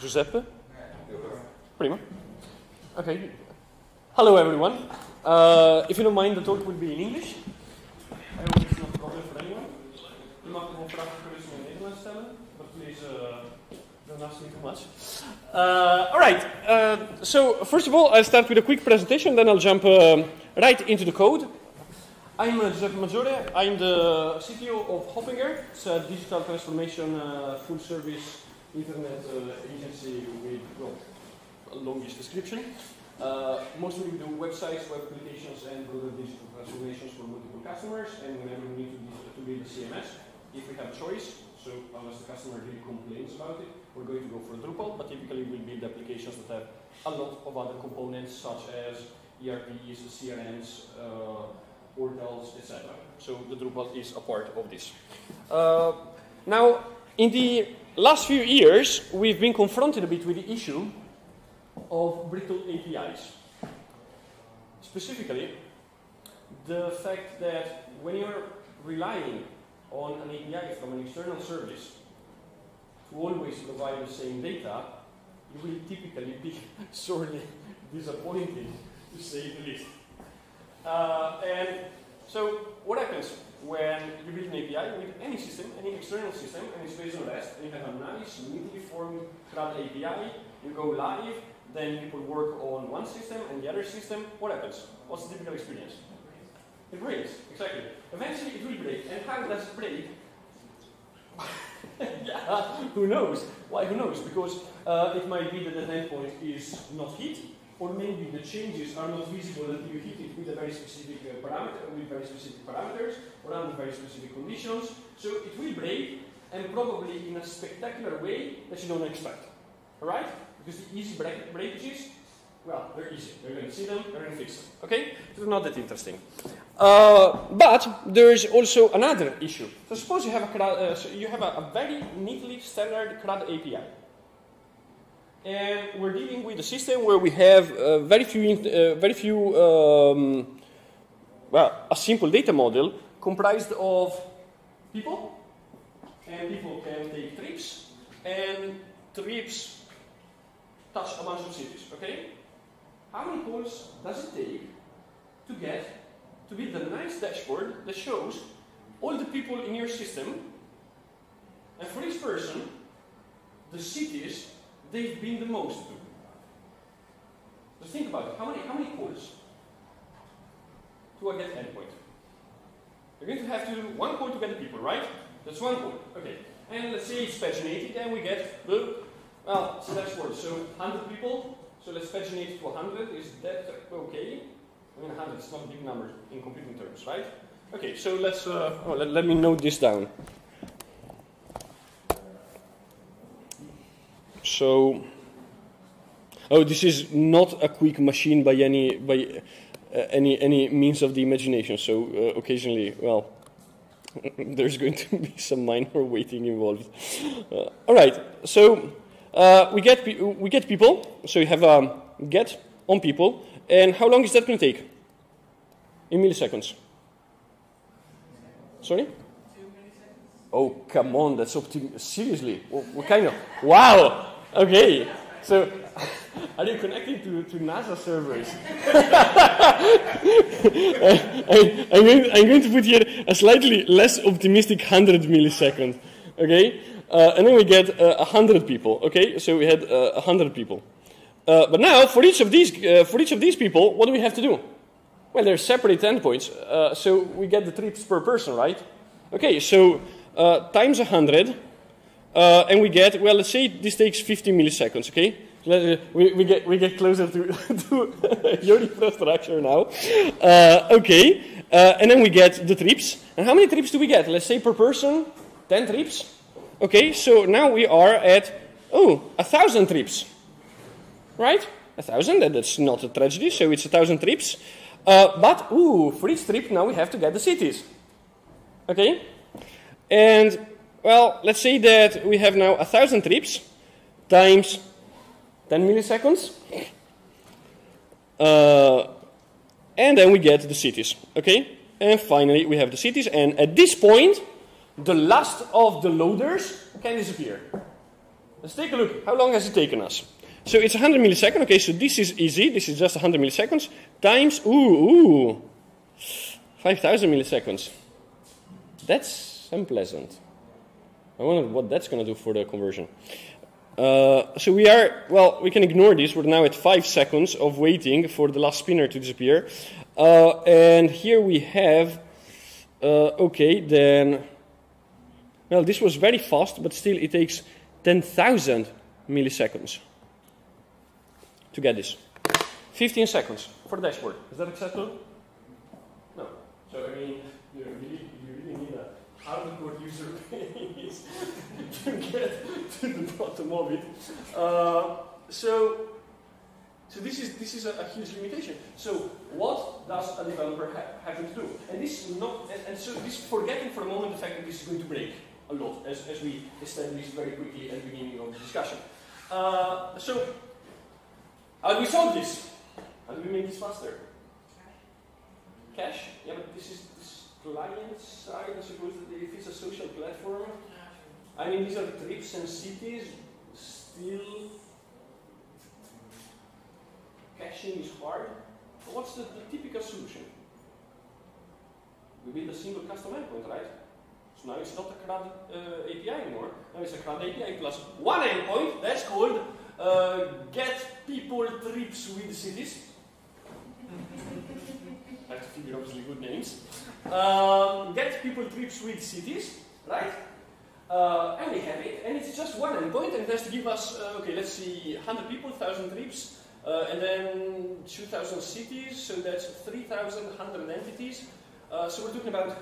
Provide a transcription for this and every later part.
Giuseppe? Prima. Okay. Hello, everyone. Uh, if you don't mind, the talk will be in English. I hope it's not a problem for anyone. Je mag gewoon vragen gerust in Nederlands stellen, but please uh, don't ask me too much. Uh, all right. Uh, so first of all, I'll start with a quick presentation, then I'll jump um, right into the code. I'm uh, Giuseppe Maggiore. I'm the CTO of Hoppinger. It's a digital transformation uh, full service internet uh, agency with well, a longish description. Uh, mostly we do websites, web applications, and broader digital transformations for multiple customers. And whenever we need to, to build a CMS, if we have choice, so unless the customer really complains about it, we're going to go for Drupal. But typically we build applications that have a lot of other components, such as ERPs, CRMs, uh, portals, etc. So the Drupal is a part of this. Uh, now, in the last few years, we've been confronted a bit with the issue of brittle APIs. Specifically, the fact that when you're relying on an API from an external service to always provide the same data, you will typically be sorely disappointed, to say the least. Uh, and so, what happens when you build an API with any system, any external system, and it's based on REST, and you have a nice, neatly formed CRUD API, you go live, then people work on one system and the other system, what happens? What's the typical experience? It breaks, exactly. Eventually it will break. And how does it break? yeah, who knows? Why, who knows? Because uh, it might be that the endpoint is not hit, or maybe the changes are not visible until you hit it with a very specific uh, parameter, with very specific parameters, or under very specific conditions. So it will break, and probably in a spectacular way that you don't expect. Alright? Because the easy break breakages, well, they're easy. You're going to see them, you're going to fix them. Okay? They're not that interesting. Uh, but there is also another issue. So suppose you have a, uh, so you have a, a, very neatly standard CRUD API. And we're dealing with a system where we have uh, very few, uh, very few um, well, a simple data model comprised of people, and people can take trips, and trips touch a bunch of cities, okay? How many calls does it take to get to build a nice dashboard that shows all the people in your system, and for each person, the cities they've been the most to? Just think about it. How many, how many calls to a get endpoint? You're going to have to do one call to get the people, right? That's one call. Okay. And let's say it's paginated, and we get the well, a dashboard. So 100 people. So let's paginate it to 100. Is that okay? I mean, 100 is not a big number in computing terms, right? Okay, so let's, uh, oh, let, let me note this down. So, oh, this is not a quick machine by any, by uh, any, any means of the imagination. So uh, occasionally, well, there's going to be some minor waiting involved. Uh, all right, so uh, we, get we get people, so you have a um, get on people, and how long is that going to take? In milliseconds. Sorry? Oh, come on, that's optim- seriously. What, what, kind of? Wow. Okay. So, are you connecting to, to NASA servers? I, am going, I'm going to put here a slightly less optimistic 100 milliseconds. Okay? Uh, and then we get uh, 100 people. Okay? So we had uh, 100 people. Uh, but now, for each, of these, uh, for each of these people, what do we have to do? Well, they're separate endpoints, uh, so we get the trips per person, right? Okay, so uh, times 100, uh, and we get, well, let's say this takes 50 milliseconds, okay? We, we, get, we get closer to, to your infrastructure now. Uh, okay, uh, and then we get the trips. And how many trips do we get? Let's say per person, 10 trips. Okay, so now we are at, oh, a thousand trips, right? A thousand, that's not a tragedy, so it's a thousand trips. Uh, but, ooh, for each trip now we have to get the cities. Okay? And, well, let's say that we have now a thousand trips times 10 milliseconds. Uh, and then we get the cities. Okay? And finally we have the cities. And at this point, the last of the loaders can disappear. let's take a look. How long has it taken us? So it's 100 milliseconds. Okay, so this is easy. This is just 100 milliseconds times, ooh, ooh, 5,000 milliseconds. That's unpleasant. I wonder what that's going to do for the conversion. Uh, so we are, well, we can ignore this. We're now at five seconds of waiting for the last spinner to disappear. Uh, and here we have, uh, okay, then, well, this was very fast, but still it takes 10,000 milliseconds to get this. 15 seconds for the dashboard. Is that acceptable? No. So, I mean, you really, you really need a hardcore user base to get to the bottom of it. Uh, so, so this is this is a, a, huge limitation. So what does a developer ha have to do? And this is not and, and, so this forgetting for a moment the fact that this is going to break a lot as, as we established very quickly at the beginning of the discussion. Uh, so how do we solve this? How do we make this faster? Cache? Yeah, but this is client side, I suppose if it's a social platform. I mean, these are trips and cities. Still, caching is hard. What's the, the typical solution? We build a single custom endpoint, right? So now it's not a CRUD uh, API anymore. Now it's a CRUD API plus one endpoint. That's called uh, get people trips with cities. I have to figure obviously good names. Um, get people trips with cities, right? Uh, and we have it, and it's just one endpoint, and it has to give us, uh, okay, let's see, 100 people, 1,000 trips, uh, and then 2,000 cities, so that's 3,100 entities. Uh, so we're talking about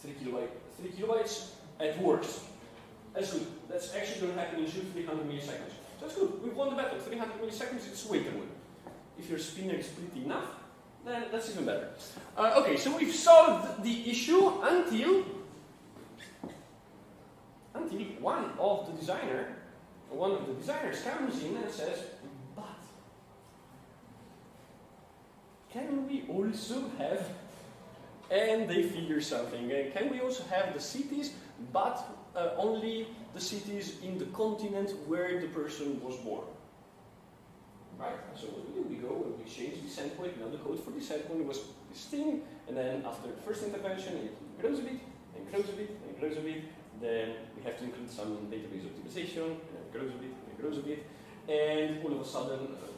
3 kilobytes, 3 kilobytes at worst. That's good. That's actually going to happen in 2 300 milliseconds. So that's good. We've won the battle. 300 milliseconds is waitable. If your spinner is pretty enough, then that's even better. Uh, okay, so we've solved the issue until until one of the designer, one of the designers comes in and says, but can we also have, and they figure something, and can we also have the cities, but uh, only the cities in the continent where the person was born? Right? So what we do, we go and we change this endpoint, now the code for this endpoint was this thing, and then after the first intervention, it grows a bit, and grows a bit, and grows a bit, then we have to include some database optimization, and it grows a bit, and grows a bit, and all of a sudden uh,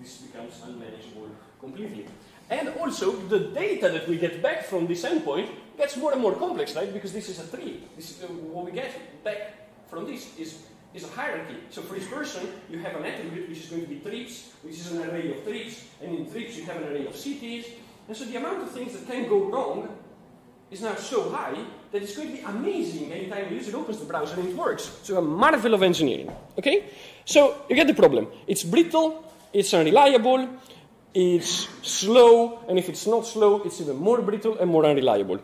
this becomes unmanageable completely. And also, the data that we get back from this endpoint gets more and more complex, right? Because this is a tree. This, uh, what we get back from this is, is a hierarchy. So for each person, you have an attribute which is going to be trips, which is an array of trips, and in trips you have an array of cities. And so the amount of things that can go wrong is now so high that it's going to be amazing anytime you use it opens the browser and it works. So a marvel of engineering. Okay? So you get the problem. It's brittle, it's unreliable, it's slow, and if it's not slow, it's even more brittle and more unreliable.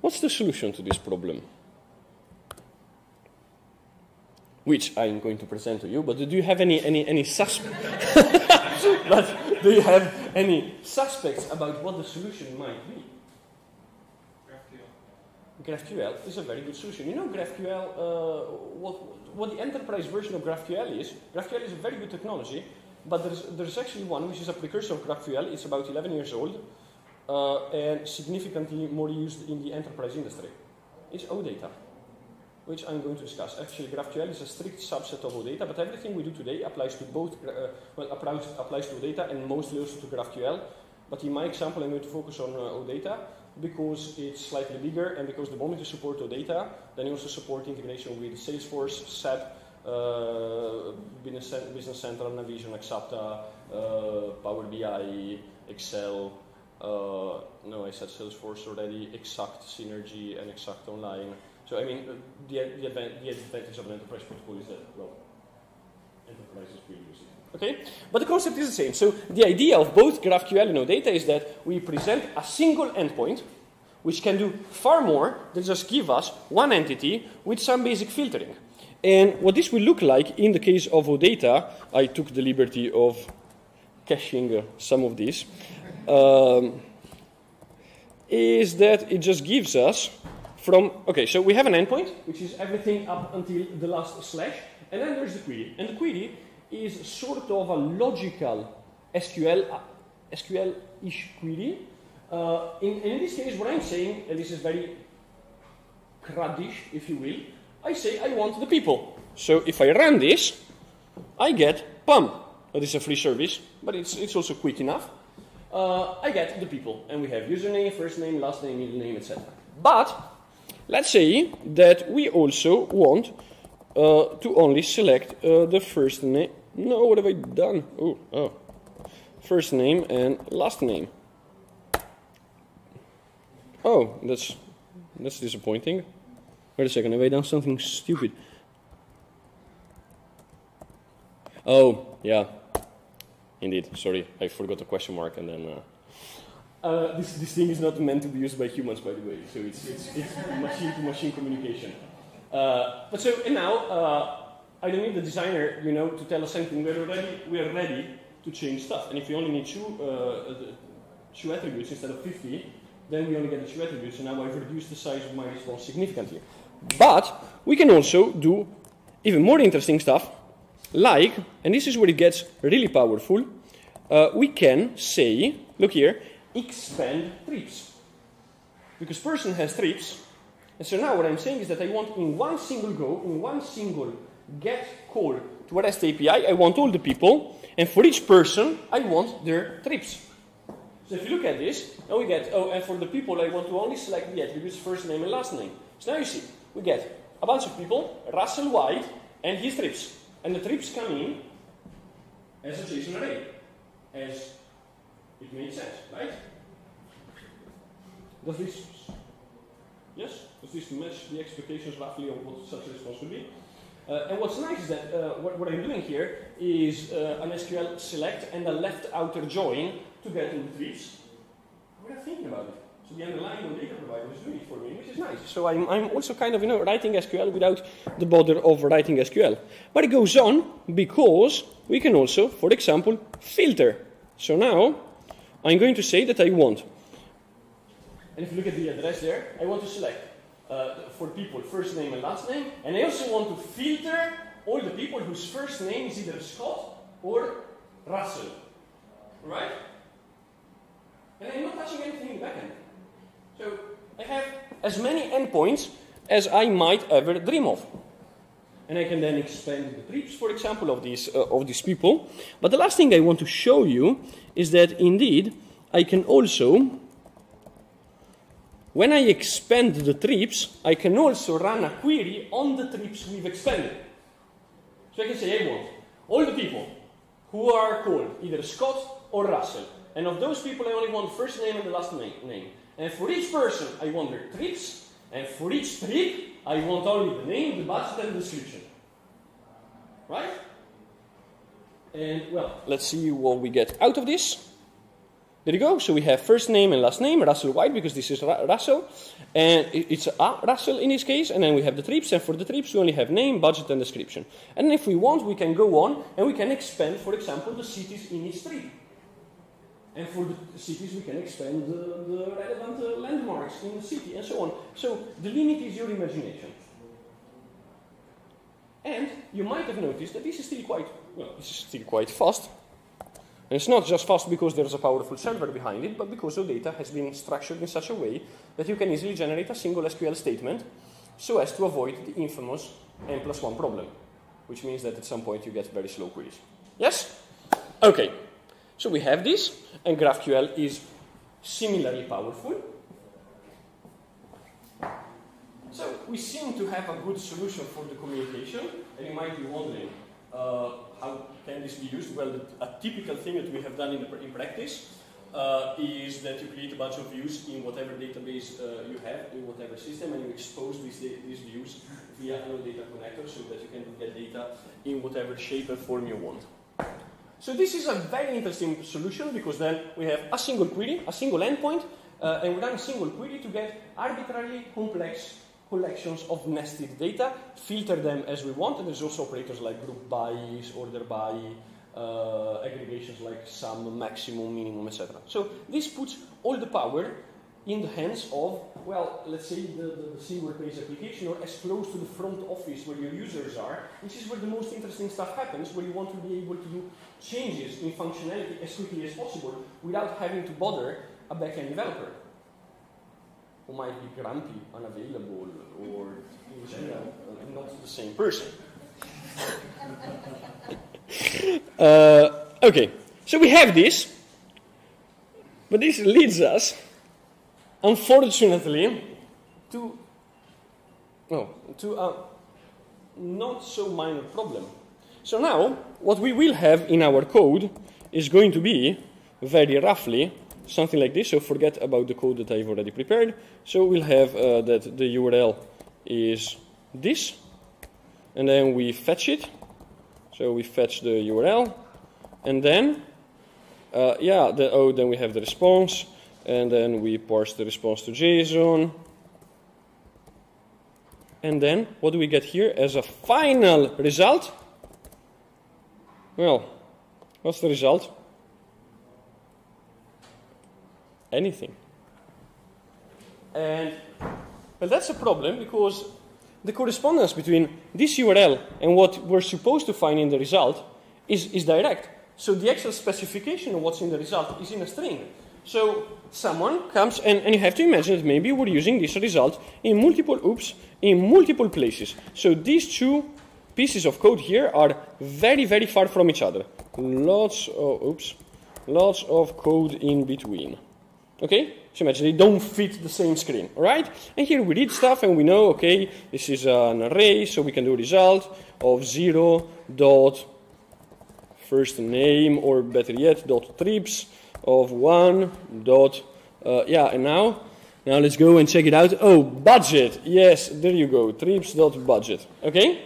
What's the solution to this problem? Which I'm going to present to you, but do you have any any any suspect? but do you have any suspects about what the solution might be? GraphQL is a very good solution. You know GraphQL, uh, what, what the enterprise version of GraphQL is? GraphQL is a very good technology, but there's, there's actually one which is a precursor of GraphQL. It's about 11 years old uh, and significantly more used in the enterprise industry. It's OData, which I'm going to discuss. Actually, GraphQL is a strict subset of OData, but everything we do today applies to both, uh, well, applies, applies to OData and mostly also to GraphQL. But in my example, I'm going to focus on uh, OData because it's slightly bigger and because the moment you support OData, then you also support integration with Salesforce, SAP, uh, Business, Business Central, Navision, Axapta, uh, Power BI, Excel, uh, no, I said Salesforce already, Exact, Synergy, and Exact Online. So, I mean, the, the, advan the advantage of an enterprise protocol is that, well, enterprises will use it. Okay? But the concept is the same. So the idea of both GraphQL and OData is that we present a single endpoint which can do far more than just give us one entity with some basic filtering. And what this will look like in the case of OData, I took the liberty of caching uh, some of this, um, is that it just gives us from, okay, so we have an endpoint, which is everything up until the last slash, and then there's the query. And the query is sort of a logical SQL, uh, SQL-ish query. Uh, in, in this case, what I'm saying, and this is very cruddish, if you will, I say I want the people. So if I run this, I get PUM. It is a free service, but it's, it's also quick enough. Uh, I get the people, and we have username, first name, last name, middle name, etc. But let's say that we also want uh, to only select uh, the first name. No, what have I done? Oh, oh. First name and last name. Oh, that's that's disappointing. Wait a second, have I done something stupid? Oh, yeah. Indeed, sorry, I forgot the question mark and then... Uh, uh, this, this thing is not meant to be used by humans, by the way, so it's, it's, it's machine-to-machine communication. Uh, but so, and now, uh, I don't need the designer, you know, to tell us something. We're ready, we are ready to change stuff. And if we only need two, uh, two attributes instead of 50, then we only get the two attributes, and now I've reduced the size of my response significantly. But we can also do even more interesting stuff, like, and this is where it gets really powerful, uh, we can say, look here, expand trips. Because person has trips, and so now what I'm saying is that I want in one single go, in one single get call to a REST API, I want all the people, and for each person, I want their trips. So if you look at this, now we get, oh, and for the people, I want to only select the attributes first name and last name. So now you see, we get a bunch of people, Russell White, and his trips. And the trips come in as a JSON array, as it makes sense, right? Does this, yes? Does this match the expectations roughly of what such a response would be? Uh, and what's nice is that uh, what, what, I'm doing here is uh, an SQL select and a left outer join to get to the trees. Are thinking about it? So the underlying data provider is doing it for me, which is nice. So I'm, I'm also kind of you know writing SQL without the bother of writing SQL. But it goes on because we can also, for example, filter. So now I'm going to say that I want. And if you look at the address there, I want to select uh, for people first name and last name. And I also want to filter all the people whose first name is either Scott or Russell. Right? And I'm not touching anything in the backend. So I have as many endpoints as I might ever dream of. And I can then expand the trips, for example, of these, uh, of these people. But the last thing I want to show you is that indeed I can also when I expand the trips, I can also run a query on the trips we've expanded. So I can say, I want all the people who are called either Scott or Russell. And of those people, I only want the first name and the last name. And for each person, I want their trips. And for each trip, I want only the name, the budget, and the description. Right? And well, let's see what we get out of this. There you go. So we have first name and last name, Russell White, because this is Ra Russell. And it's a Russell in this case. And then we have the trips. And for the trips, we only have name, budget, and description. And if we want, we can go on and we can expand, for example, the cities in each trip. And for the cities, we can expand the, the relevant uh, landmarks in the city and so on. So the limit is your imagination. And you might have noticed that this is still quite, well, this is still quite fast. And it's not just fast because there's a powerful server behind it, but because the data has been structured in such a way that you can easily generate a single SQL statement so as to avoid the infamous n plus 1 problem, which means that at some point you get very slow queries. Yes? Okay. So we have this, and GraphQL is similarly powerful. So we seem to have a good solution for the communication, and you might be wondering, uh, how can this be used? Well, the, a typical thing that we have done in, in practice uh, is that you create a bunch of views in whatever database uh, you have, in whatever system, and you expose these, these views via OData connector so that you can get data in whatever shape and form you want. So this is a very interesting solution because then we have a single query, a single endpoint, uh, and we run a single query to get arbitrarily complex collections of nested data, filter them as we want, and there's also operators like group by, order by, uh, aggregations like sum, maximum, minimum, etc. So this puts all the power in the hands of, well, let's say the, the, the single page application or as close to the front office where your users are, which is where the most interesting stuff happens, where you want to be able to do changes in functionality as quickly as possible without having to bother a backend developer who might be grumpy, unavailable, or in general, not the same person. uh, okay, so we have this, but this leads us unfortunately, to, no, to a not so minor problem. So now, what we will have in our code is going to be, very roughly, something like this. So forget about the code that I've already prepared. So we'll have uh, that the URL is this, and then we fetch it. So we fetch the URL, and then, uh, yeah, the, oh, then we have the response, and then we parse the response to JSON. And then what do we get here as a final result? Well, what's the result? Anything. And well, that's a problem because the correspondence between this URL and what we're supposed to find in the result is, is direct. So the actual specification of what's in the result is in a string. So someone comes, and, and you have to imagine that maybe we're using this result in multiple oops in multiple places. So these two pieces of code here are very, very far from each other. Lots of oops, lots of code in between. Okay? So imagine they don't fit the same screen, all right? And here we read stuff and we know, okay, this is an array, so we can do result of 0 dot first name, or better yet, dot trips of 1 dot, uh, yeah, and now, now let's go and check it out. Oh, budget. Yes, there you go. Trips dot budget. Okay?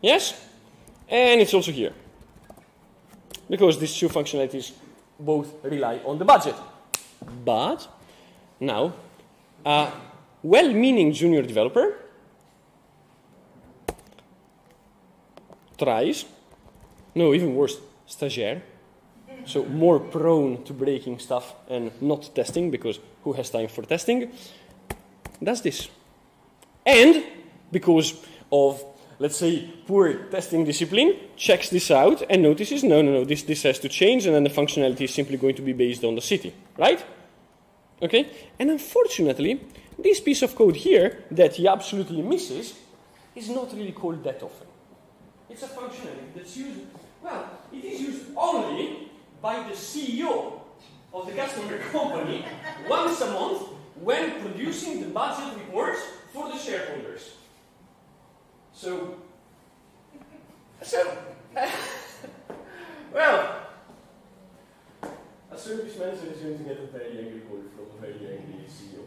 Yes? And it's also here. Because these two functionalities both rely on the budget. But now, a well meaning junior developer tries, no, even worse, stagiaire, so more prone to breaking stuff and not testing because who has time for testing, does this. And because of, let's say, poor testing discipline, checks this out and notices, no, no, no, this, this has to change and then the functionality is simply going to be based on the city, right? Okay? And unfortunately, this piece of code here that he absolutely misses is not really called that often. It's a functionality that's used, well, it is used only by the CEO of the customer company once a month when producing the budget reports for the shareholders. So, so, well, a service manager is going to get a very angry call from a very angry CEO.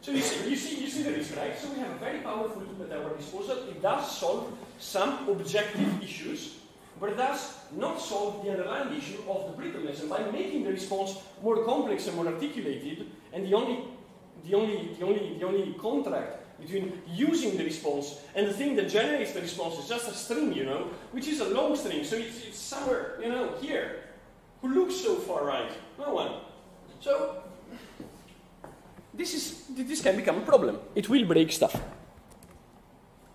So you see, you see, you see the risk, right? So we have a very powerful tool at our disposal. It does solve some objective issues but does not solve the underlying issue of the brittleness. And by making the response more complex and more articulated, and the only, the only, the only, the only contract between using the response and the thing that generates the response is just a string, you know, which is a long string, so it's, it's somewhere, you know, here. Who looks so far right? No one. So, this, is, this can become a problem. It will break stuff.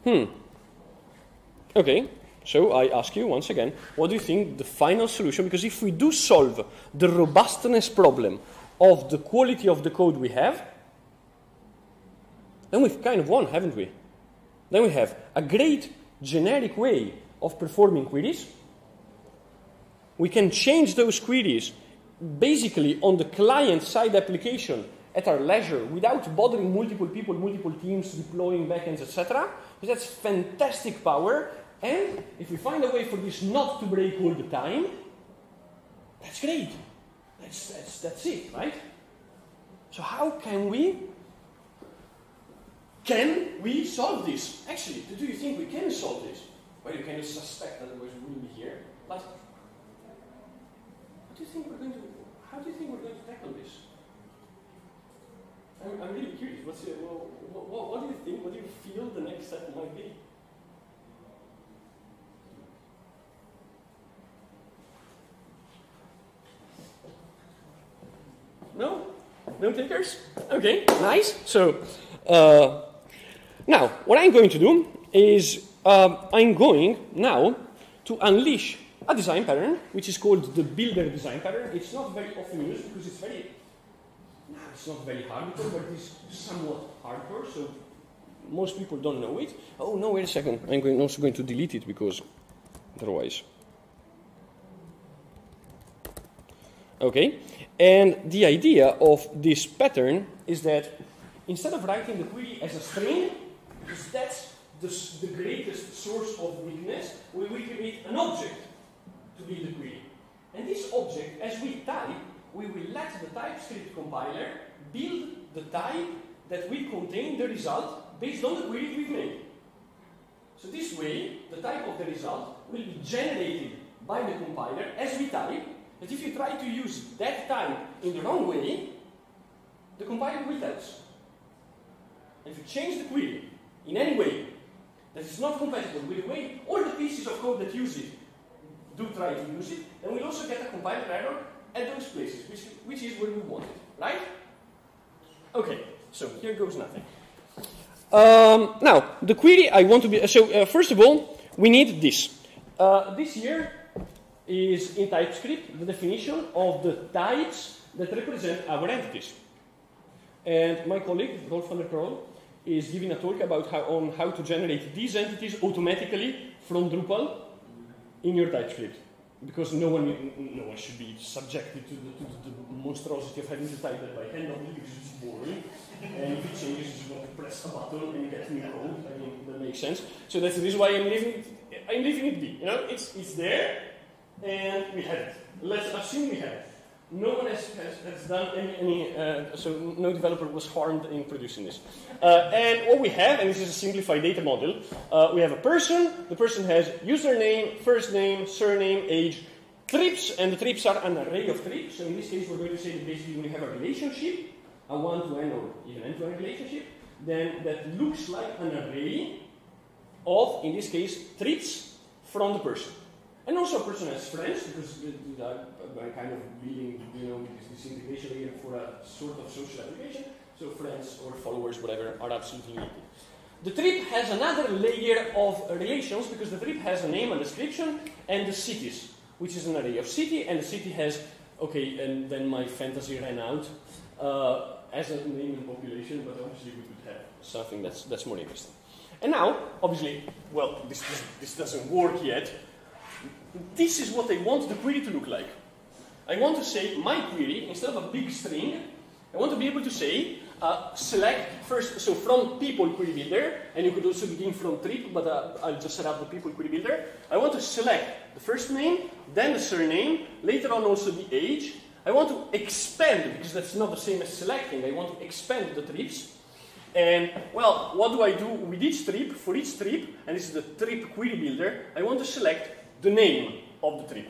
Hmm. Okay, so I ask you once again, what do you think the final solution? Because if we do solve the robustness problem of the quality of the code we have, then we've kind of won, haven't we? Then we have a great generic way of performing queries. We can change those queries basically on the client side application at our leisure without bothering multiple people, multiple teams, deploying backends, etc. That's fantastic power and if we find a way for this not to break all the time, that's great. That's, that's, that's it, right? So how can we can we solve this? Actually, do you think we can solve this? Well, you can suspect, otherwise we wouldn't be here. But how do you think we're going to how do you think we're going to tackle this? I'm, I'm really curious. What's your, well, what, what do you think? What do you feel the next step might be? No? No takers? Okay, nice. So, uh, now, what I'm going to do is um, I'm going now to unleash a design pattern, which is called the builder design pattern. It's not very often used because it's very, it's not very hardcore, but it's somewhat hardcore, so most people don't know it. Oh, no, wait a second. I'm going, also going to delete it because otherwise. Okay, and the idea of this pattern is that instead of writing the query as a string, because that's the, the greatest source of weakness, we create an object to be the query. And this object, as we type, we will let the TypeScript compiler build the type that will contain the result based on the query we've made. So this way, the type of the result will be generated by the compiler as we type, but if you try to use that type in the wrong way, the compiler will tell us. if you change the query in any way that is not compatible with the way all the pieces of code that use it do try to use it, then we'll also get a compiler error at those places, which, which is where we want it, right? Okay, so here goes nothing. Um, now, the query I want to be, so uh, first of all, we need this. Uh, this here is in TypeScript the definition of the types that represent our entities. And my colleague, Rolf van der Krol, is giving a talk about how, on how to generate these entities automatically from Drupal in your TypeScript. Because no one, no one should be subjected to the, to the monstrosity of having to type that by hand, only because it's boring. and if it changes, you want to press a button and get new code. I mean, that makes sense. So that's the reason why I'm leaving it, I'm leaving it be. You know, it's, it's there, and we have it. Let's assume we have it. No one has, has, has done any, any uh, so no developer was harmed in producing this. Uh, and what we have, and this is a simplified data model, uh, we have a person, the person has username, first name, surname, age, trips, and the trips are an array of trips. So in this case, we're going to say that basically we have a relationship, a one-to-n or even n-to-n relationship, then that looks like an array of, in this case, trips from the person. And also a person has friends, because I'm kind of building, you know, this, this integration layer for a sort of social application. So friends or followers, whatever, are absolutely needed. The trip has another layer of relations because the trip has a name and description and the cities, which is an array of city, and the city has, okay, and then my fantasy ran out uh, as a name and population, but obviously we could have something that's, that's more interesting. And now, obviously, well, this, this, this doesn't work yet, this is what I want the query to look like. I want to say my query, instead of a big string, I want to be able to say, uh, select first, so from people query builder, and you could also begin from trip, but uh, I'll just set up the people query builder. I want to select the first name, then the surname, later on also the age. I want to expand, because that's not the same as selecting, I want to expand the trips. And, well, what do I do with each trip? For each trip, and this is the trip query builder, I want to select the name of the trip.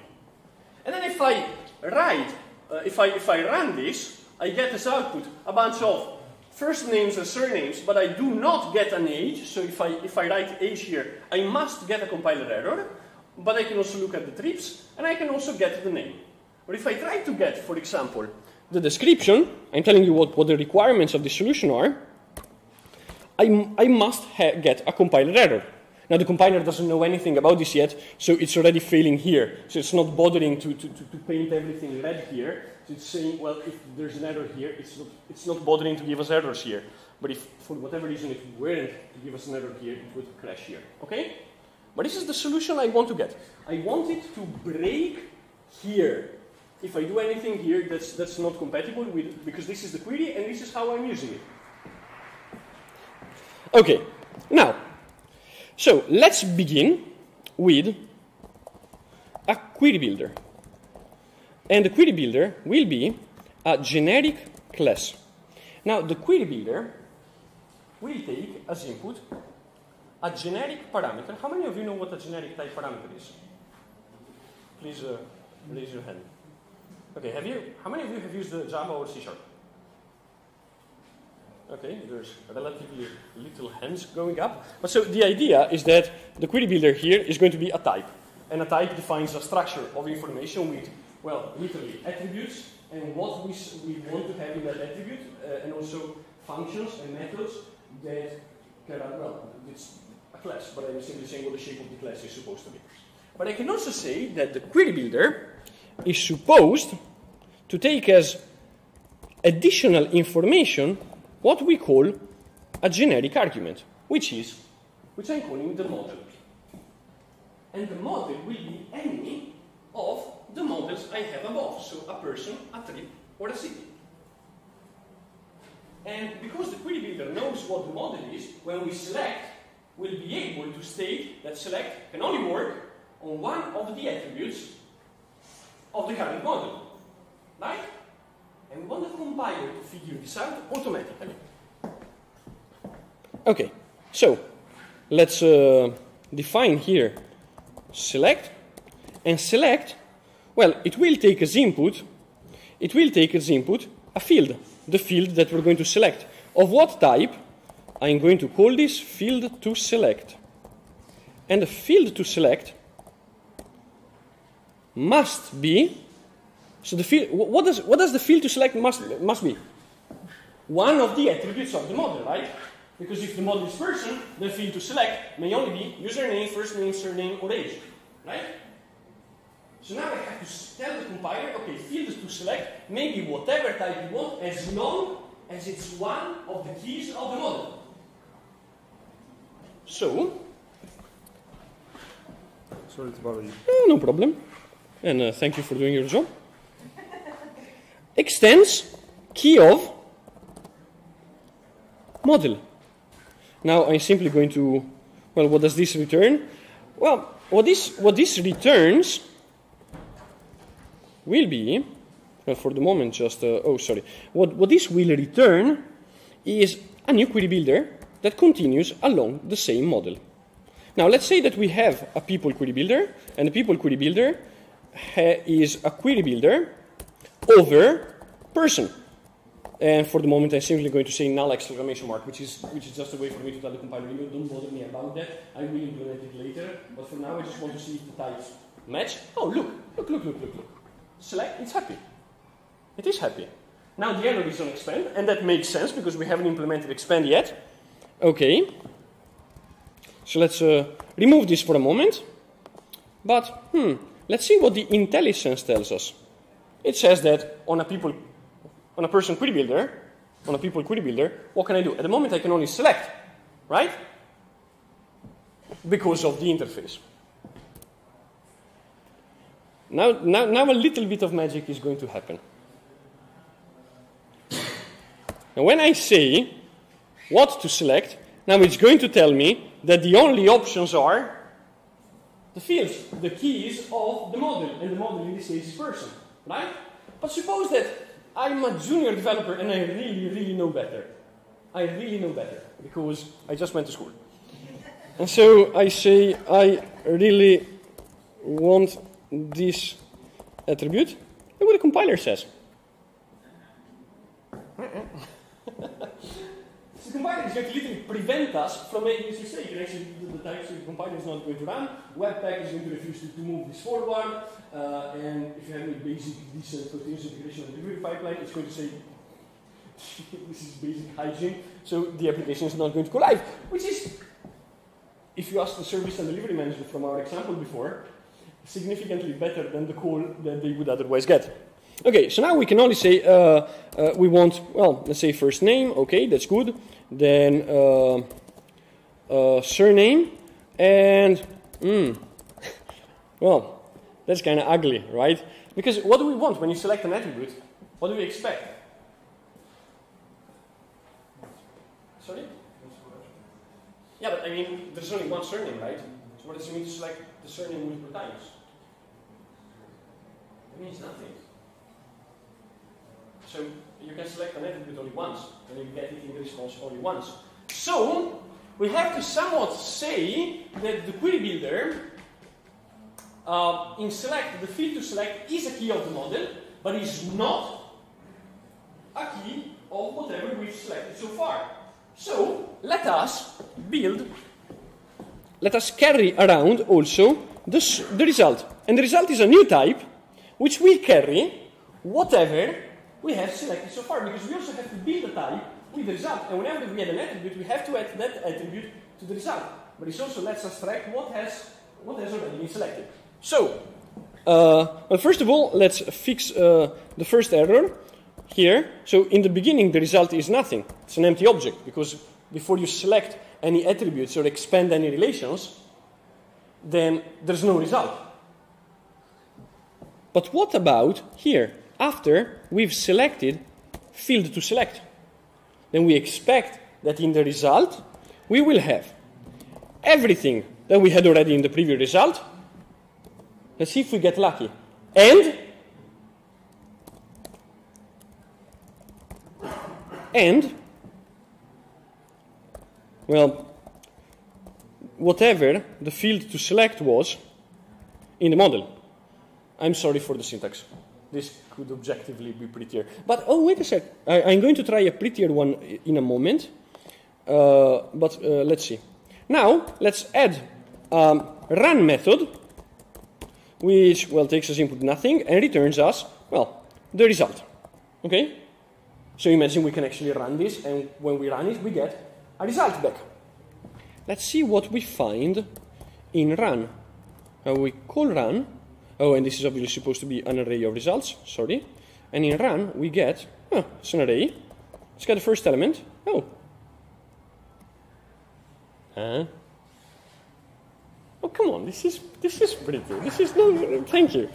And then if I write, uh, if, I, if I run this, I get as output a bunch of first names and surnames, but I do not get an age. So if I, if I write age here, I must get a compiler error. But I can also look at the trips, and I can also get the name. But if I try to get, for example, the description, I'm telling you what, what the requirements of the solution are, I, I must get a compiler error. Now the compiler doesn't know anything about this yet, so it's already failing here. So it's not bothering to, to, to, paint everything red here. So it's saying, well, if there's an error here, it's not, it's not bothering to give us errors here. But if for whatever reason it weren't to give us an error here, it would crash here. Okay? But this is the solution I want to get. I want it to break here. If I do anything here that's, that's not compatible with, because this is the query and this is how I'm using it. Okay, now, so let's begin with a query builder. And the query builder will be a generic class. Now, the query builder will take as input a generic parameter. How many of you know what a generic type parameter is? Please uh, raise your hand. Okay, have you? How many of you have used the Java or C Sharp? Okay, there's relatively little hands going up. But so the idea is that the query builder here is going to be a type. And a type defines a structure of information with, well, literally attributes and what we, we want to have in that attribute, uh, and also functions and methods that can run, well, it's a class, but I'm simply saying what the shape of the class is supposed to be. But I can also say that the query builder is supposed to take as additional information what we call a generic argument, which is, which I'm calling the model. And the model will be any of the models I have above, so a person, a trip, or a city. And because the query builder knows what the model is, when we select, we'll be able to state that select can only work on one of the attributes of the current model. Right? And we want the compiler to figure this out automatically. Okay, so let's uh, define here. Select. And select well it will take as input it will take as input a field. The field that we're going to select. Of what type? I'm going to call this field to select. And the field to select must be so the field what does what does the field to select must must be one of the attributes of the model right because if the model is person, the field to select may only be username, first name, surname, or age. Right? So now I have to tell the compiler, okay, field to select may be whatever type you want as long as it's one of the keys of the model. So, Sorry to bother you. no problem. And uh, thank you for doing your job. Extends key of model. Now I'm simply going to, well, what does this return? Well, what this, what this returns will be, well, for the moment, just, uh, oh, sorry. What, what this will return is a new query builder that continues along the same model. Now, let's say that we have a people query builder, and the people query builder is a query builder over person. And for the moment, I'm simply going to say null exclamation mark, which is, which is just a way for me to tell the compiler, don't bother me about that. I will implement it later. But for now, I just want to see if the types match. Oh, look, look, look, look, look, look. Select, it's happy. It is happy. Now the error is on expand, and that makes sense because we haven't implemented expand yet. Okay. So let's uh, remove this for a moment. But, hmm, let's see what the IntelliSense tells us. It says that on a people on a person query builder, on a people query builder, what can I do? At the moment, I can only select, right? Because of the interface. Now, now, now a little bit of magic is going to happen. Now, when I say what to select, now it's going to tell me that the only options are the fields, the keys of the model, and the model in this case is person, right? But suppose that I'm a junior developer and I really, really know better. I really know better because I just went to school. And so I say, I really want this attribute. Look what the compiler says. the compiler is going to literally prevent us from making this mistake. And actually, the, the type the compiler is not going to run. Webpack is going to refuse to, to move this forward. Uh, and if you have any basic, decent continuous integration the delivery pipeline, it's going to say, this is basic hygiene. So the application is not going to go live, which is, if you ask the service and delivery manager from our example before, significantly better than the call that they would otherwise get. Okay, so now we can only say uh, uh, we want, well, let's say first name, okay, that's good. Then uh, uh surname, and, mm, well, that's kind of ugly, right? Because what do we want when you select an attribute? What do we expect? Sorry? Yeah, but I mean, there's only one surname, right? So what does it mean to select the surname multiple times? It means nothing. So you can select an attribute only once, and you get it in the response only once. So we have to somewhat say that the query builder uh, in select, the field to select is a key of the model, but is not a key of whatever we've selected so far. So let us build, let us carry around also the, the result. And the result is a new type which we carry whatever we have selected so far, because we also have to build a type with the result. And whenever we add an attribute, we have to add that attribute to the result. But it also lets us track what has, what has already been selected. So, uh, well, first of all, let's fix uh, the first error here. So in the beginning, the result is nothing. It's an empty object because before you select any attributes or expand any relations, then there's no result. But what about here? After we've selected field to select, then we expect that in the result we will have everything that we had already in the previous result. Let's see if we get lucky. And and well whatever the field to select was in the model. I'm sorry for the syntax. This could objectively be prettier. But, oh, wait a sec. I, am going to try a prettier one in a moment. Uh, but uh, let's see. Now, let's add um, run method, which, well, takes as input nothing and returns us, well, the result. Okay? So imagine we can actually run this, and when we run it, we get a result back. Let's see what we find in run. Uh, we call run, Oh, and this is obviously supposed to be an array of results, sorry. And in run, we get, oh, it's an array. Let's get the first element. Oh. Huh? Oh, come on, this is, this is pretty. good. This is, no, thank you.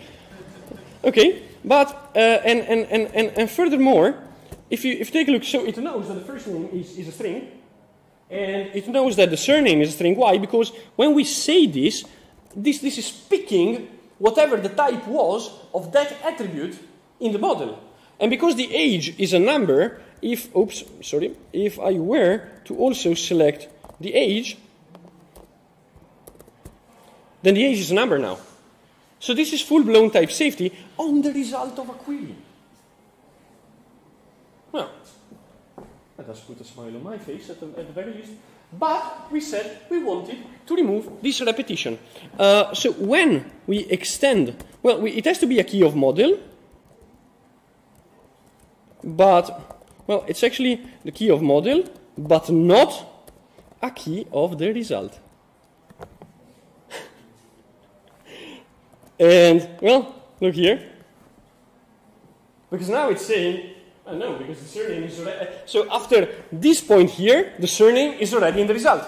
Okay, but, uh, and, and, and, and, and furthermore, if you, if you take a look, so it knows that the first name is, is a string, and it knows that the surname is a string. Why? Because when we say this, this, this is picking whatever the type was of that attribute in the model. And because the age is a number, if, oops, sorry, if I were to also select the age, then the age is a number now. So this is full-blown type safety on the result of a query. Well, that does put a smile on my face at the, at the very least. But we said we wanted to remove this repetition. Uh, so when we extend, well, we, it has to be a key of model, but, well, it's actually the key of model, but not a key of the result. and, well, look here. Because now it's saying uh, no, because the surname is already. So after this point here, the surname is already in the result.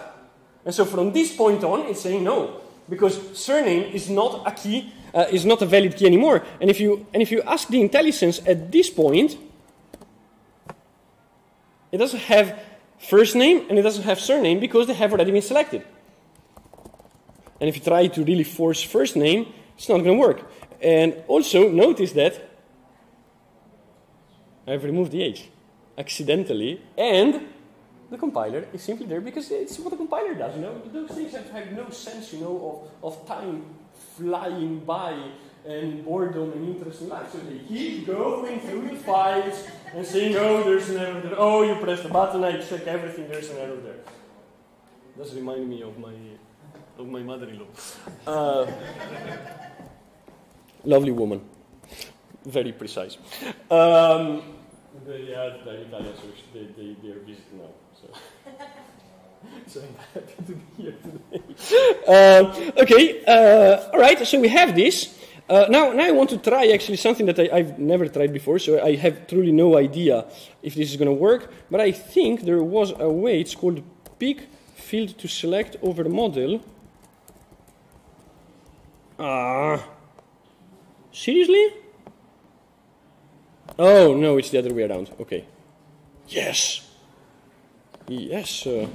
And so from this point on, it's saying no, because surname is not a key, uh, is not a valid key anymore. And if you and if you ask the IntelliSense at this point, it doesn't have first name and it doesn't have surname because they have already been selected. And if you try to really force first name, it's not going to work. And also notice that I've removed the H accidentally, and the compiler is simply there because it's what the compiler does. You know, those things have, have no sense, you know, of, of time flying by and boredom and interest in life. So they keep going through the files and saying, "Oh, there's an error there. Oh, you press the button. I check everything. There's an error there." Does remind me of my of my mother-in-law. Uh, lovely woman, very precise. Um, they, yeah, they're Italian, so they, they, they are visiting now. So. so I'm happy to be here today. Uh, okay, uh, all right, so we have this. Uh, now, now I want to try actually something that I, have never tried before, so I have truly no idea if this is going to work. But I think there was a way, it's called pick field to select over the model. Ah. Seriously? Oh, no, it's the other way around. Okay. Yes. Yes. Uh,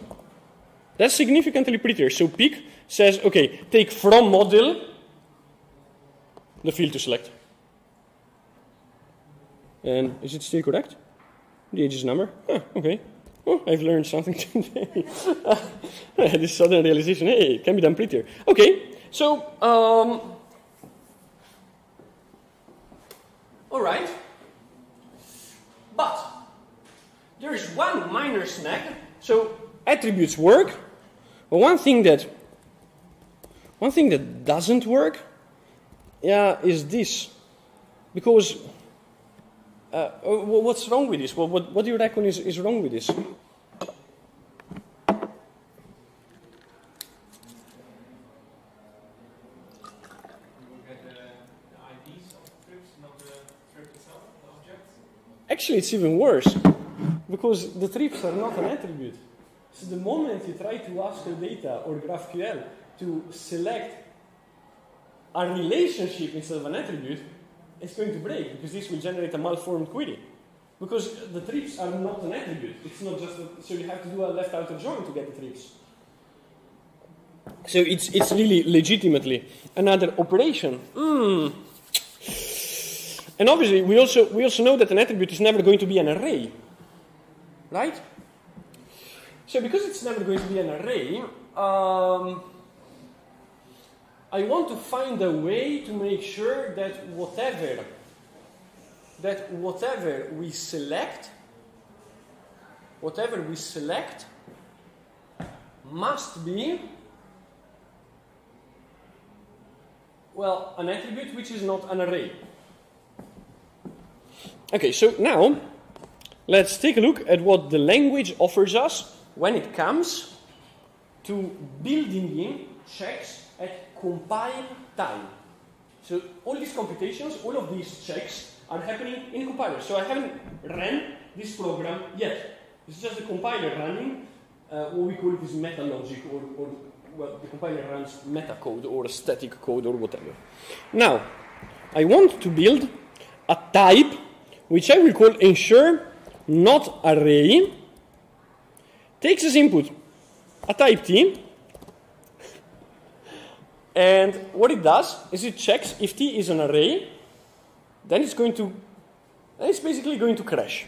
that's significantly prettier. So pick says, okay, take from model the field to select. And is it still correct? The age is number? Huh, okay. Oh, I've learned something today. I had this sudden realization, hey, it can be done prettier. Okay, so, um, all right. But there is one minor snag. So attributes work, but one thing that one thing that doesn't work, yeah, is this. Because uh, what's wrong with this? What, what, what do you reckon is, is wrong with this? Actually, it's even worse because the trips are not an attribute. So the moment you try to ask OData or GraphQL to select a relationship instead of an attribute, it's going to break because this will generate a malformed query. Because the trips are not an attribute. It's not just a, so you have to do a left outer join to get the trips. So it's it's really legitimately another operation. Mm. And obviously we also we also know that an attribute is never going to be an array. Right? So because it's never going to be an array, um, I want to find a way to make sure that whatever that whatever we select whatever we select must be well an attribute which is not an array. Okay, so now let's take a look at what the language offers us when it comes to building in checks at compile time. So all these computations, all of these checks are happening in the compiler. So I haven't ran this program yet. It's just the compiler running uh, what we call it is meta logic or, or well, the compiler runs meta code or static code or whatever. Now, I want to build a type which I will call ensure not array takes as input a type t and what it does is it checks if t is an array, then it's going to, it's basically going to crash.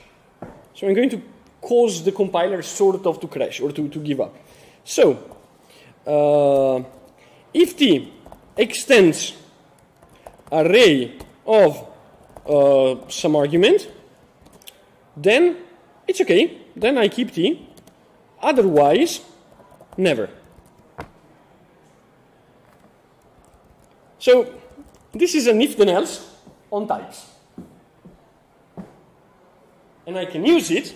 So I'm going to cause the compiler sort of to crash or to, to give up. So, uh, if t extends array of uh, some argument, then it's okay. Then I keep t. Otherwise, never. So this is an if then else on types. And I can use it,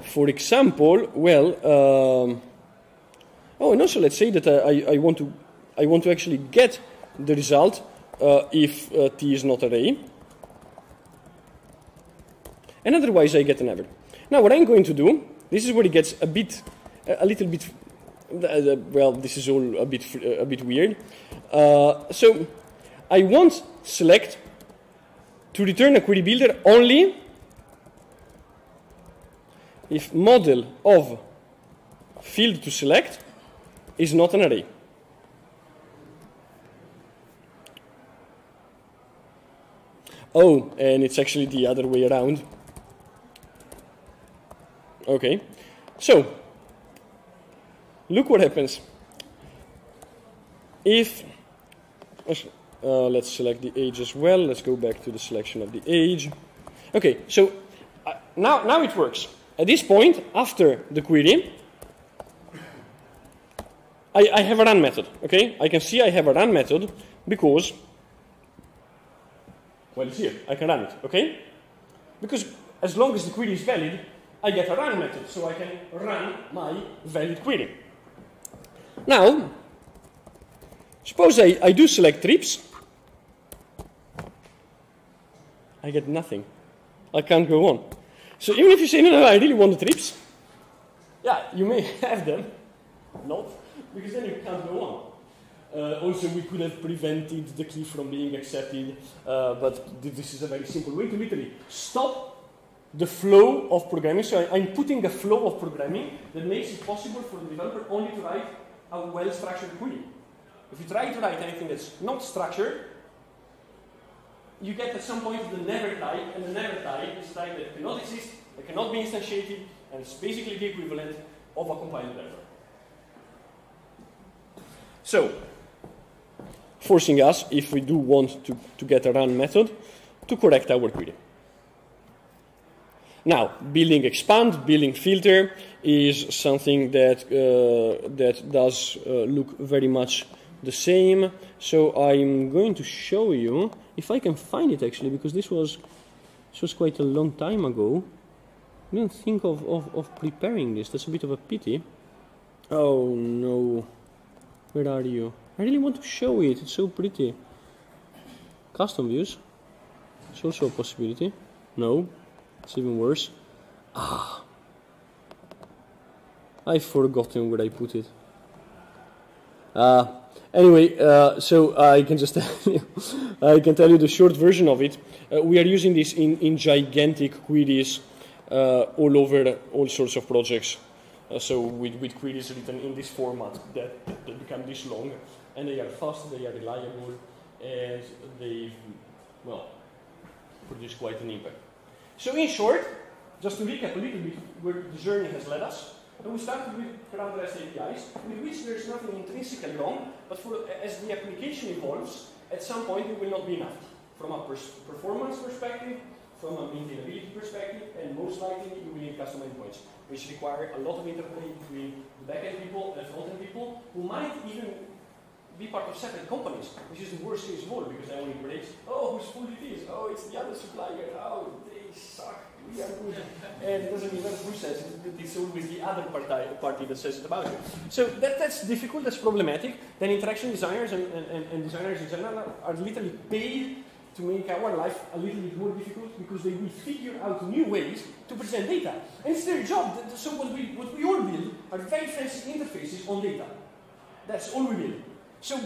for example, well, um, oh, and also let's say that I, I, want to, I want to actually get the result uh, if uh, t is not array. And otherwise I get an average. Now what I'm going to do, this is where it gets a bit, a little bit uh, uh, well, this is all a bit uh, a bit weird. Uh, so I want select to return a query builder only if model of field to select is not an array. Oh, and it's actually the other way around. Okay, so look what happens. If, uh, let's select the age as well. Let's go back to the selection of the age. Okay, so uh, now, now it works. At this point, after the query, I, I have a run method, okay? I can see I have a run method because, well, it's here. I can run it, okay? Because as long as the query is valid, I get a run method, so I can run my valid query. Now, suppose I, I do select trips. I get nothing. I can't go on. So even if you say, no, no, I really want the trips, yeah, you may have them. Not, because then you can't go on. Uh, also, we could have prevented the key from being accepted, uh, but this is a very simple way to literally stop the flow of programming. So I, am putting a flow of programming that makes it possible for the developer only to write a well-structured query. If you try to write anything that's not structured, you get at some point the never type, and the never type is a type that cannot exist, that cannot be instantiated, and it's basically the equivalent of a compiled error. So, forcing us, if we do want to, to get a run method, to correct our query. Now, building expand, building filter is something that, uh, that does uh, look very much the same. So I'm going to show you, if I can find it actually, because this was This was quite a long time ago. I didn't think of, of, of preparing this. That's a bit of a pity. Oh no. Where are you? I really want to show it. It's so pretty. Custom views. It's also a possibility. No. It's even worse. Ah. I've forgotten where I put it. Uh, anyway, uh, so I can just tell you, I can tell you the short version of it. Uh, we are using this in, in gigantic queries uh, all over all sorts of projects. Uh, so with, with queries written in this format that, that become this long, and they are fast, they are reliable, and they, well, produce quite an impact. So in short, just to recap a little bit where the journey has led us, and we started with ground REST APIs, with which there is nothing intrinsically wrong, but for, as the application evolves, at some point it will not be enough. From a pers performance perspective, from a maintainability perspective, and most likely you will need custom endpoints, which require a lot of interplay between the backend people and front-end people, who might even be part of separate companies, which is the worst case of all, because it breaks, oh, whose fault it is? Oh, it's the other supplier. Oh, suck we are good. And it doesn't matter who says it, it's always the other party, party that says it about you. So that, that's difficult, that's problematic. Then interaction designers and, and, and designers in general are literally paid to make our life a little bit more difficult because they will figure out new ways to present data. And it's their job. So what we, what we all build are very fancy interfaces on data. That's all we build. So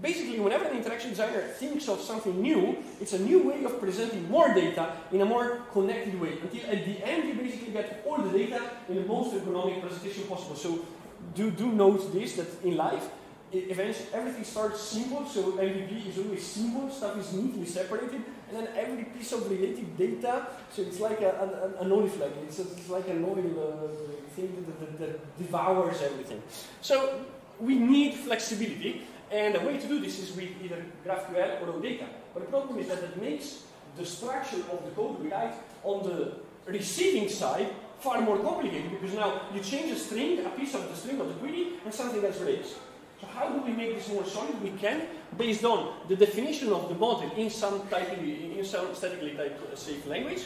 basically, whenever an interaction designer thinks of something new, it's a new way of presenting more data in a more connected way. Until at the end, you basically get all the data in the most economic presentation possible. So do, do note this, that in life, eventually everything starts simple, so MVP is always simple, stuff is neatly separated, and then every piece of related data, so it's like a, a, an olive flag, it's, it's like an oil uh, thing that, that, that devours everything. So we need flexibility, and the way to do this is with either GraphQL or OData. But the problem is that it makes the structure of the code we write on the receiving side far more complicated because now you change a string, a piece of the string of the query, and something else breaks. So how do we make this more solid? We can, based on the definition of the model in some typically, in some statically typed uh, safe language,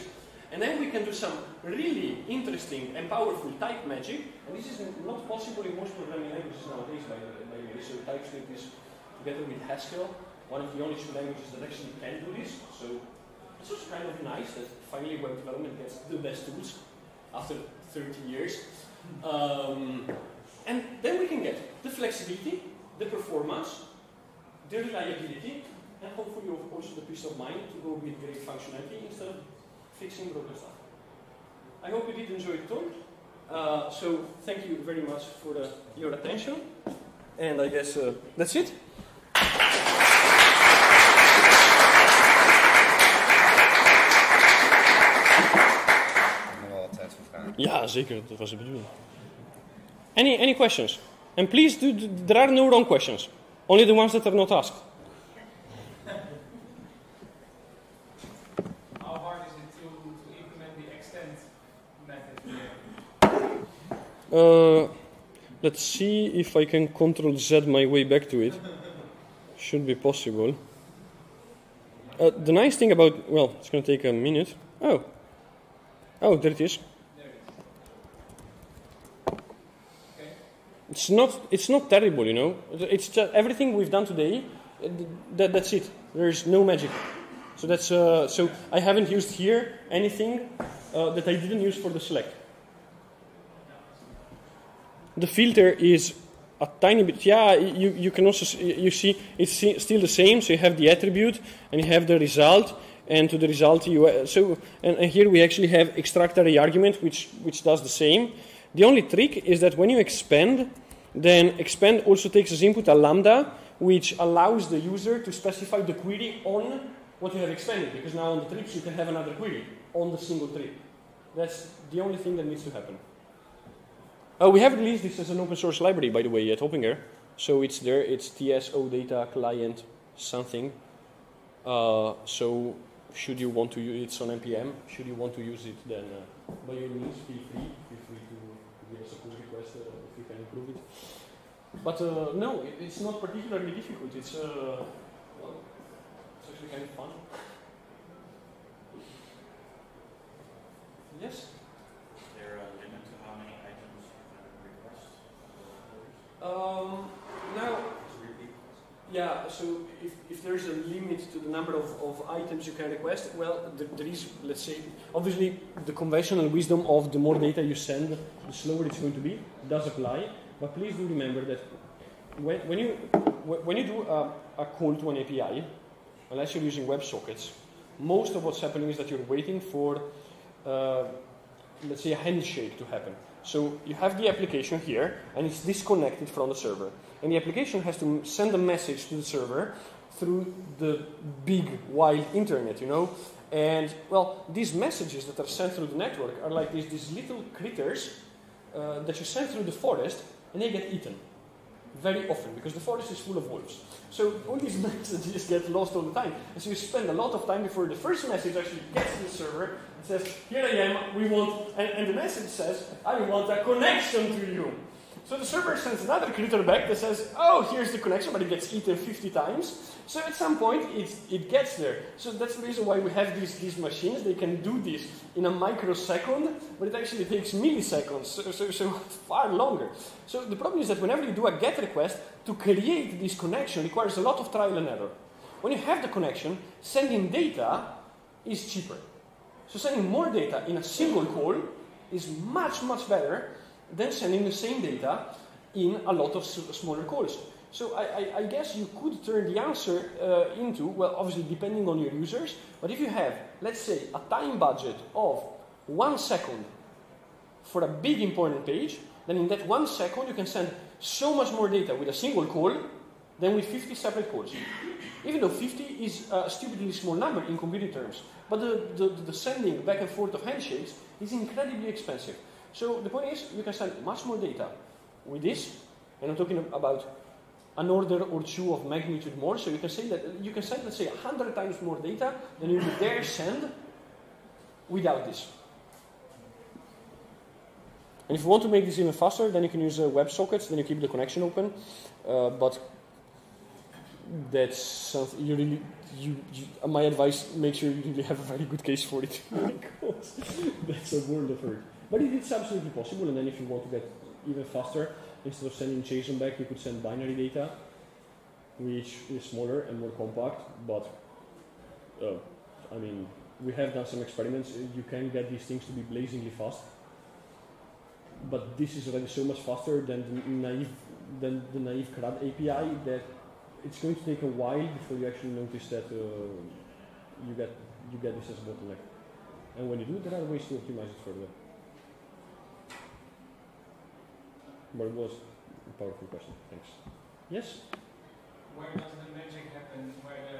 and then we can do some really interesting and powerful type magic. And this is not possible in most programming languages nowadays, by the, by So TypeScript is, together with Haskell, one of the only two languages that actually can do this. So it's also kind of nice that finally web development gets the best tools after 30 years. Um, and then we can get the flexibility, the performance, the reliability, and hopefully also the peace of mind to go with great functionality instead of fixing broken stuff. I hope you did enjoy the talk. Uh, so thank you very much for the, your attention. And I guess uh, that's it. Ja, zeker. Dat was de bedoeling. Any, any questions? And please, do, there are no wrong questions. Only the ones that are not asked. Uh, let's see if I can control Z my way back to it. Should be possible. Uh, the nice thing about, well, it's going to take a minute. Oh. Oh, there it is. It's not, it's not terrible, you know. It's just everything we've done today, that, that's it. There's no magic. So that's, uh, so I haven't used here anything uh, that I didn't use for the select the filter is a tiny bit, yeah, you, you can also, you see, it's still the same, so you have the attribute, and you have the result, and to the result you, uh, so, and, and here we actually have extract array argument, which, which does the same. The only trick is that when you expand, then expand also takes as input a lambda, which allows the user to specify the query on what you have expanded, because now on the trips you can have another query on the single trip. That's the only thing that needs to happen. Uh, we have released this as an open source library, by the way, at Hoppinger. So it's there, it's TS OData client something. Uh, so should you want to use it's on NPM, should you want to use it, then uh, by all means, feel free. Feel free to, to give us a pull request uh, if you can improve it. But uh, no, it, it's not particularly difficult. It's, uh, well, it's actually kind of fun. Yes? Is there a limit to how many items you can request? Um, now, yeah, so if, if there's a limit to the number of, of items you can request, well, there, there is, let's say, obviously the conventional wisdom of the more data you send, the slower it's going to be, does apply. But please do remember that when, when you, when you do a, a call to an API, unless you're using WebSockets, most of what's happening is that you're waiting for, uh, let's say, a handshake to happen. So you have the application here, and it's disconnected from the server. And the application has to send a message to the server through the big, wide internet, you know. And, well, these messages that are sent through the network are like these, these little critters uh, that you send through the forest, and they get eaten very often because the forest is full of wolves. So all these messages get lost all the time. And so you spend a lot of time before the first message actually gets to the server says, Here I am, we want, and, and the message says, I want a connection to you. So the server sends another critter back that says, oh, here's the connection, but it gets eaten 50 times. So at some point, it, it gets there. So that's the reason why we have these, these machines. They can do this in a microsecond, but it actually takes milliseconds, so, so, so far longer. So the problem is that whenever you do a GET request, to create this connection requires a lot of trial and error. When you have the connection, sending data is cheaper. So sending more data in a single call is much, much better than sending the same data in a lot of smaller calls. So I, I, I, guess you could turn the answer uh, into, well, obviously depending on your users, but if you have, let's say, a time budget of one second for a big important page, then in that one second you can send so much more data with a single call than with 50 separate calls. Even though 50 is a stupidly small number in computing terms, but the, the, the sending back and forth of handshakes is incredibly expensive. So the point is, you can send much more data with this, and I'm talking about an order or two of magnitude more. So you can say that you can send, let's say, 100 times more data than you would dare send without this. And if you want to make this even faster, then you can use uh, WebSockets, then you keep the connection open. Uh, but that's something you really, you, you, uh, my advice, make sure you really have a very good case for it. because that's a world of hurt. But it is absolutely possible, and then if you want to get even faster, instead of sending JSON back, you could send binary data, which is smaller and more compact, but uh, I mean, we have done some experiments. You can get these things to be blazingly fast, but this is already so much faster than the naive than the naive CRUD API that it's going to take a while before you actually notice that uh, you get you get this as a bottleneck. And when you do, there are ways to optimize it further. But it was a powerful question. Thanks. Yes? Where does the magic happen where the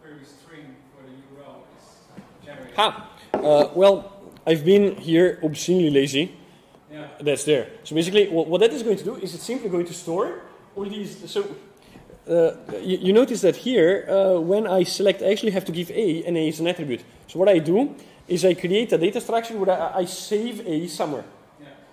query string for the URL is generated? Ha! Uh, well, I've been here obscenely lazy. Yeah. That's there. So basically, what, what that is going to do is it's simply going to store all these. So uh, you, you, notice that here, uh, when I select, I actually have to give A, and A is an attribute. So what I do is I create a data structure where I, I save A somewhere.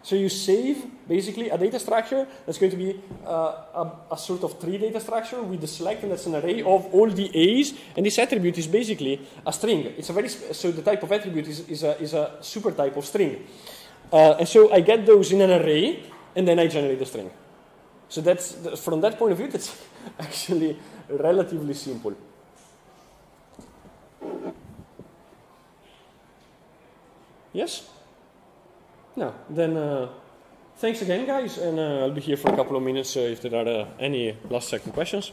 So you save basically a data structure that's going to be uh, a, a, sort of tree data structure with the select, and that's an array of all the A's. And this attribute is basically a string. It's a very so the type of attribute is, is, a, is a super type of string. Uh, and so I get those in an array, and then I generate the string. So that's from that point of view, that's actually relatively simple. Yes? No, then uh, thanks again, guys, and uh, I'll be here for a couple of minutes uh, if there are uh, any last second questions.